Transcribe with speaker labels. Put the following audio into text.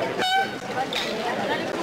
Speaker 1: Спасибо.